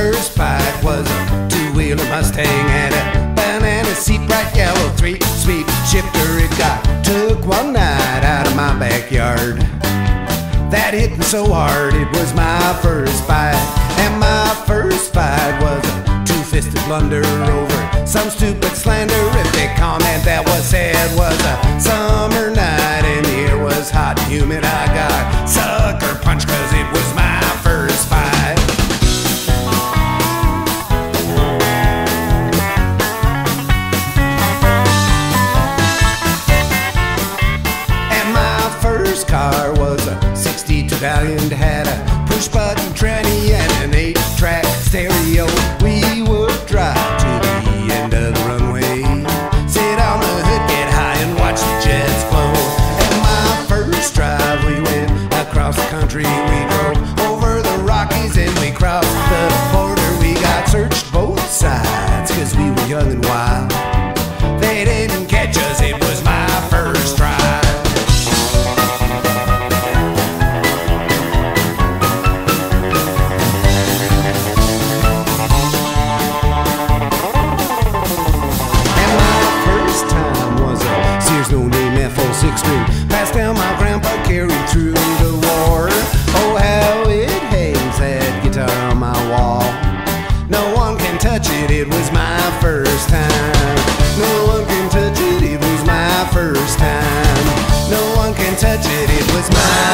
first fight was a two-wheeler Mustang had a banana seat, bright yellow three-speed shifter. It got took one night out of my backyard. That hit me so hard, it was my first fight, and my first fight was a two-fisted blunder over some stupid slanderific comment that was said was a summer night and the air was hot and humid. I got Valiant, had a push button tranny was mine.